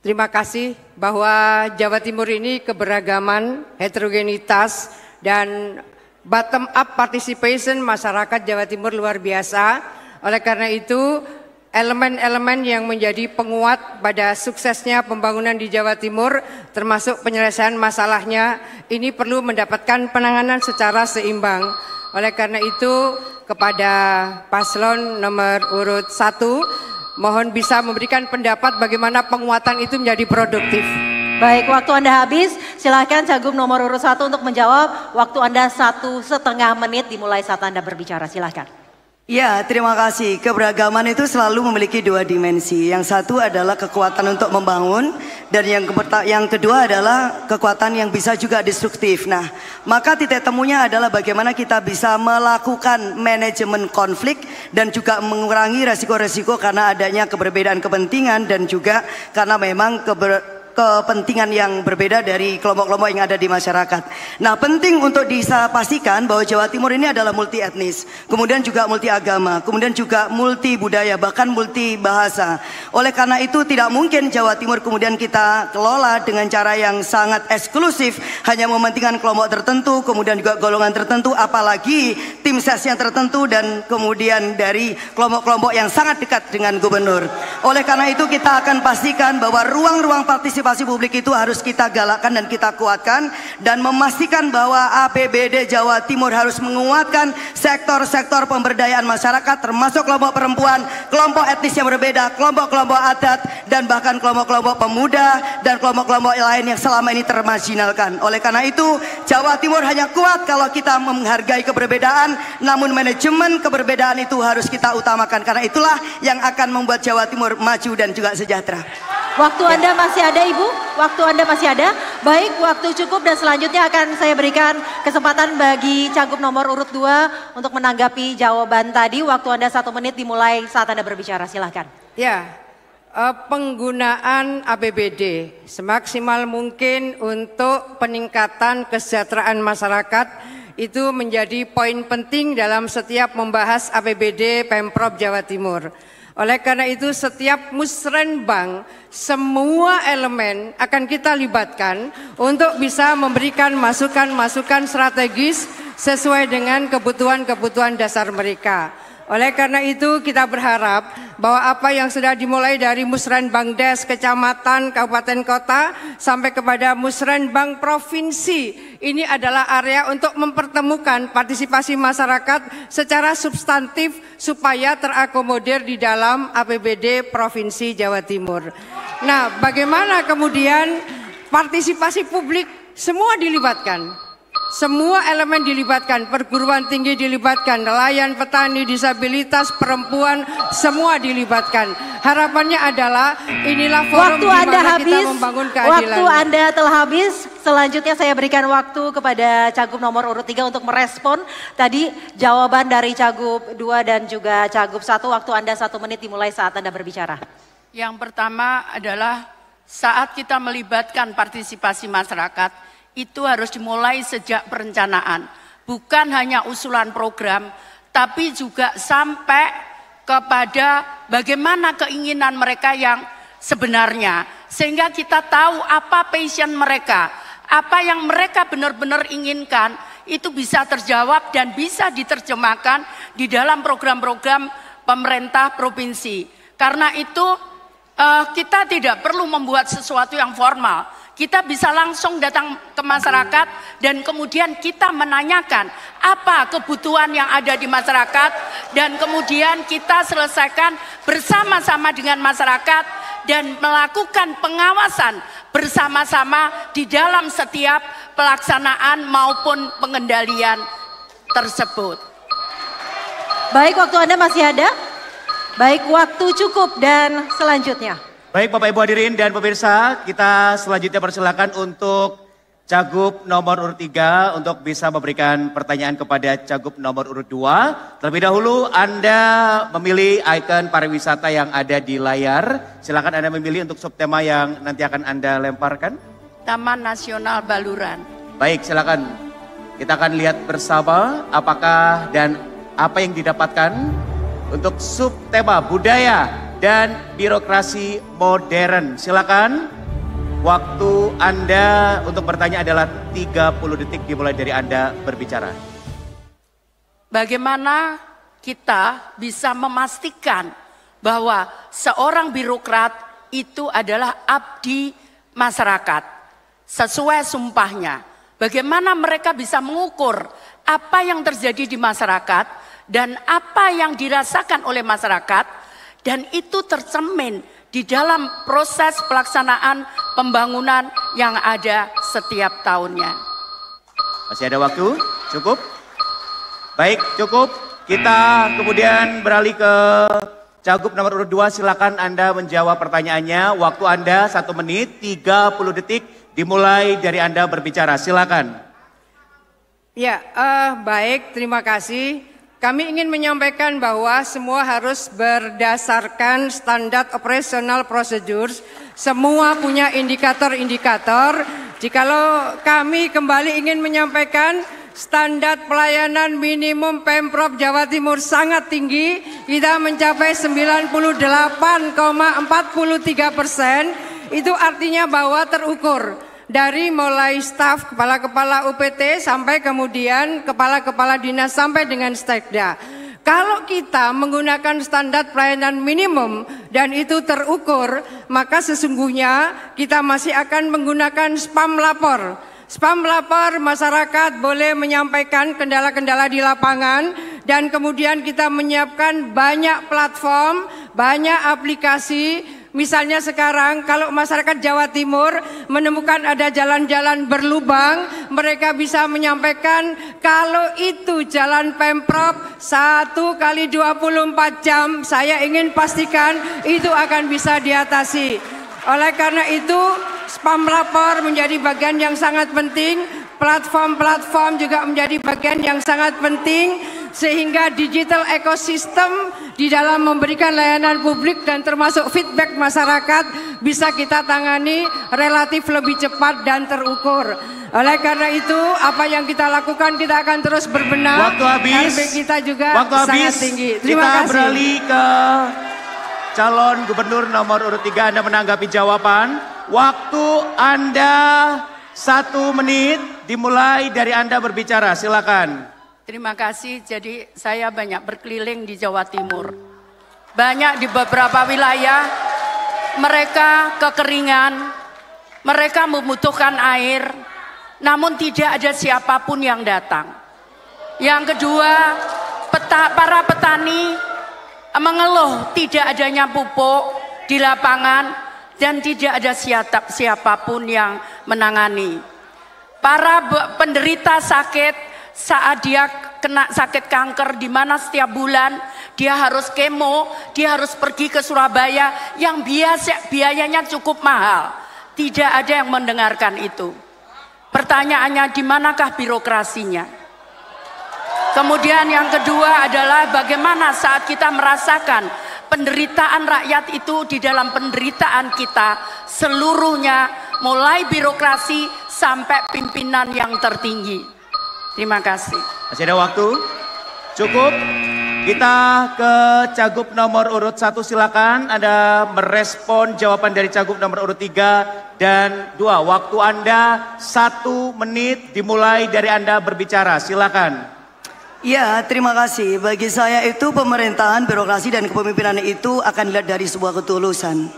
Terima kasih bahwa Jawa Timur ini keberagaman, heterogenitas, dan bottom up participation masyarakat Jawa Timur luar biasa. Oleh karena itu, elemen-elemen yang menjadi penguat pada suksesnya pembangunan di Jawa Timur termasuk penyelesaian masalahnya ini perlu mendapatkan penanganan secara seimbang. Oleh karena itu kepada paslon nomor urut satu mohon bisa memberikan pendapat bagaimana penguatan itu menjadi produktif. Baik, waktu Anda habis. Silahkan Cagup nomor urut satu untuk menjawab. Waktu Anda satu setengah menit dimulai saat Anda berbicara. Silahkan. Ya, terima kasih. Keberagaman itu selalu memiliki dua dimensi. Yang satu adalah kekuatan untuk membangun dan yang yang kedua adalah kekuatan yang bisa juga destruktif. Nah, maka titik temunya adalah bagaimana kita bisa melakukan manajemen konflik dan juga mengurangi resiko-resiko karena adanya keberbedaan kepentingan dan juga karena memang keber kepentingan yang berbeda dari kelompok-kelompok yang ada di masyarakat. Nah penting untuk dipastikan bahwa Jawa Timur ini adalah multi etnis, kemudian juga multi agama, kemudian juga multi budaya, bahkan multi bahasa. Oleh karena itu tidak mungkin Jawa Timur kemudian kita kelola dengan cara yang sangat eksklusif, hanya mementingkan kelompok tertentu, kemudian juga golongan tertentu, apalagi tim ses yang tertentu dan kemudian dari kelompok-kelompok yang sangat dekat dengan gubernur. Oleh karena itu kita akan pastikan bahwa ruang-ruang partisipasi partisipasi publik itu harus kita galakkan dan kita kuatkan dan memastikan bahwa APBD Jawa Timur harus menguatkan sektor-sektor pemberdayaan masyarakat termasuk kelompok perempuan, kelompok etnis yang berbeda, kelompok-kelompok adat dan bahkan kelompok-kelompok pemuda dan kelompok-kelompok lain yang selama ini termarginalkan. Oleh karena itu, Jawa Timur hanya kuat kalau kita menghargai keberbedaan, namun manajemen keberbedaan itu harus kita utamakan karena itulah yang akan membuat Jawa Timur maju dan juga sejahtera. Waktu ya. Anda masih ada Ibu? Waktu Anda masih ada? Baik, waktu cukup dan selanjutnya akan saya berikan kesempatan bagi cagup nomor urut 2 untuk menanggapi jawaban tadi. Waktu Anda satu menit dimulai saat Anda berbicara, silahkan. Ya, uh, penggunaan APBD semaksimal mungkin untuk peningkatan kesejahteraan masyarakat itu menjadi poin penting dalam setiap membahas APBD Pemprov Jawa Timur. Oleh karena itu setiap musrenbang semua elemen akan kita libatkan untuk bisa memberikan masukan-masukan strategis sesuai dengan kebutuhan-kebutuhan dasar mereka. Oleh karena itu kita berharap bahwa apa yang sudah dimulai dari Musrenbang Des, kecamatan, kabupaten kota sampai kepada Musrenbang provinsi ini adalah area untuk mempertemukan partisipasi masyarakat secara substantif supaya terakomodir di dalam APBD Provinsi Jawa Timur. Nah, bagaimana kemudian partisipasi publik semua dilibatkan? Semua elemen dilibatkan, perguruan tinggi dilibatkan, nelayan, petani, disabilitas, perempuan, semua dilibatkan. Harapannya adalah inilah forum waktu anda habis, kita membangun keadilan. Waktu Anda telah habis, selanjutnya saya berikan waktu kepada Cagup nomor urut 3 untuk merespon tadi jawaban dari Cagup 2 dan juga Cagup 1. Waktu Anda satu menit dimulai saat Anda berbicara. Yang pertama adalah saat kita melibatkan partisipasi masyarakat, itu harus dimulai sejak perencanaan. Bukan hanya usulan program, tapi juga sampai kepada bagaimana keinginan mereka yang sebenarnya. Sehingga kita tahu apa passion mereka, apa yang mereka benar-benar inginkan, itu bisa terjawab dan bisa diterjemahkan di dalam program-program pemerintah provinsi. Karena itu eh, kita tidak perlu membuat sesuatu yang formal, kita bisa langsung datang ke masyarakat dan kemudian kita menanyakan apa kebutuhan yang ada di masyarakat dan kemudian kita selesaikan bersama-sama dengan masyarakat dan melakukan pengawasan bersama-sama di dalam setiap pelaksanaan maupun pengendalian tersebut. Baik, waktu Anda masih ada? Baik, waktu cukup dan selanjutnya. Baik Bapak Ibu hadirin dan pemirsa, kita selanjutnya persilakan untuk Cagup nomor urut 3 untuk bisa memberikan pertanyaan kepada Cagup nomor urut 2. Terlebih dahulu Anda memilih ikon pariwisata yang ada di layar. Silakan Anda memilih untuk subtema yang nanti akan Anda lemparkan. Taman Nasional Baluran. Baik, silakan. Kita akan lihat bersama apakah dan apa yang didapatkan untuk subtema budaya dan birokrasi modern. Silakan. Waktu Anda untuk bertanya adalah 30 detik dimulai dari Anda berbicara. Bagaimana kita bisa memastikan bahwa seorang birokrat itu adalah abdi masyarakat sesuai sumpahnya. Bagaimana mereka bisa mengukur apa yang terjadi di masyarakat dan apa yang dirasakan oleh masyarakat dan itu tercemin di dalam proses pelaksanaan pembangunan yang ada setiap tahunnya. Masih ada waktu? Cukup? Baik, cukup. Kita kemudian beralih ke Cagup nomor urut 2, silakan Anda menjawab pertanyaannya. Waktu Anda satu menit 30 detik dimulai dari Anda berbicara. Silakan. Ya, uh, baik, terima kasih. Kami ingin menyampaikan bahwa semua harus berdasarkan standar operasional prosedur. Semua punya indikator-indikator. Jikalau kami kembali ingin menyampaikan standar pelayanan minimum Pemprov Jawa Timur sangat tinggi. Kita mencapai 98,43 persen. Itu artinya bahwa terukur dari mulai staf kepala-kepala UPT sampai kemudian kepala-kepala dinas sampai dengan stekda. Kalau kita menggunakan standar pelayanan minimum dan itu terukur, maka sesungguhnya kita masih akan menggunakan spam lapor Spam lapor masyarakat boleh menyampaikan kendala-kendala di lapangan dan kemudian kita menyiapkan banyak platform, banyak aplikasi. Misalnya sekarang kalau masyarakat Jawa Timur menemukan ada jalan-jalan berlubang, mereka bisa menyampaikan kalau itu jalan Pemprov satu kali 24 jam, saya ingin pastikan itu akan bisa diatasi. Oleh karena itu spam lapor menjadi bagian yang sangat penting, platform-platform juga menjadi bagian yang sangat penting sehingga digital ekosistem di dalam memberikan layanan publik dan termasuk feedback masyarakat bisa kita tangani relatif lebih cepat dan terukur. Oleh karena itu, apa yang kita lakukan kita akan terus berbenah. Waktu habis. kita juga waktu sangat habis, tinggi. Terima kita kasih. beralih ke calon gubernur nomor urut 3 Anda menanggapi jawaban. Waktu Anda satu menit dimulai dari Anda berbicara. Silakan. Terima kasih. Jadi saya banyak berkeliling di Jawa Timur. Banyak di beberapa wilayah mereka kekeringan, mereka membutuhkan air, namun tidak ada siapa pun yang datang. Yang kedua, peta, para petani mengeluh tidak adanya pupuk di lapangan dan tidak ada siapa, siapa pun yang menangani. Para penderita sakit saat dia kena sakit kanker di mana setiap bulan dia harus kemo, dia harus pergi ke Surabaya yang biasa biayanya cukup mahal. Tidak ada yang mendengarkan itu. Pertanyaannya di manakah birokrasinya? Kemudian yang kedua adalah bagaimana saat kita merasakan penderitaan rakyat itu di dalam penderitaan kita seluruhnya mulai birokrasi sampai pimpinan yang tertinggi. Terima kasih. Masih ada waktu? Cukup? Kita ke Cagup nomor urut satu silakan Anda merespon jawaban dari Cagup nomor urut tiga dan dua. Waktu Anda satu menit dimulai dari Anda berbicara. Silakan. Ya, terima kasih. Bagi saya itu pemerintahan, birokrasi dan kepemimpinan itu akan dilihat dari sebuah ketulusan.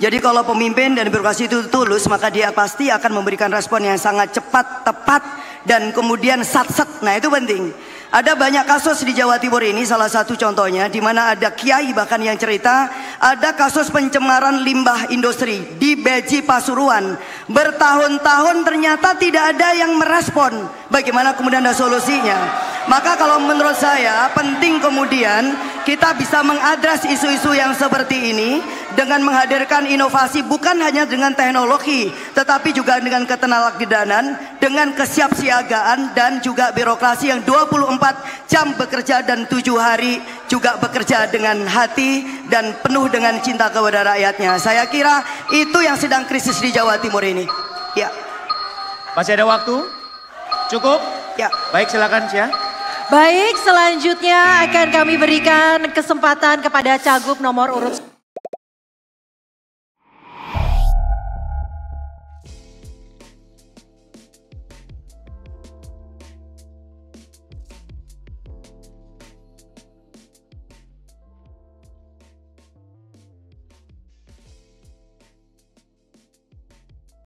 Jadi kalau pemimpin dan birokrasi itu tulus, maka dia pasti akan memberikan respon yang sangat cepat, tepat, dan kemudian sat-sat. Nah itu penting. Ada banyak kasus di Jawa Timur ini, salah satu contohnya, di mana ada kiai bahkan yang cerita, ada kasus pencemaran limbah industri di Beji Pasuruan. Bertahun-tahun ternyata tidak ada yang merespon. Bagaimana kemudian ada solusinya? Maka kalau menurut saya penting kemudian kita bisa mengadres isu-isu yang seperti ini dengan menghadirkan inovasi bukan hanya dengan teknologi tetapi juga dengan ketenagakerjaan, dengan kesiapsiagaan dan juga birokrasi yang 24 jam bekerja dan tujuh hari juga bekerja dengan hati dan penuh dengan cinta kepada rakyatnya. Saya kira itu yang sedang krisis di Jawa Timur ini. Ya. Masih ada waktu? Cukup? Ya. Baik silakan Cia. Baik, selanjutnya akan kami berikan kesempatan kepada Cagup nomor urut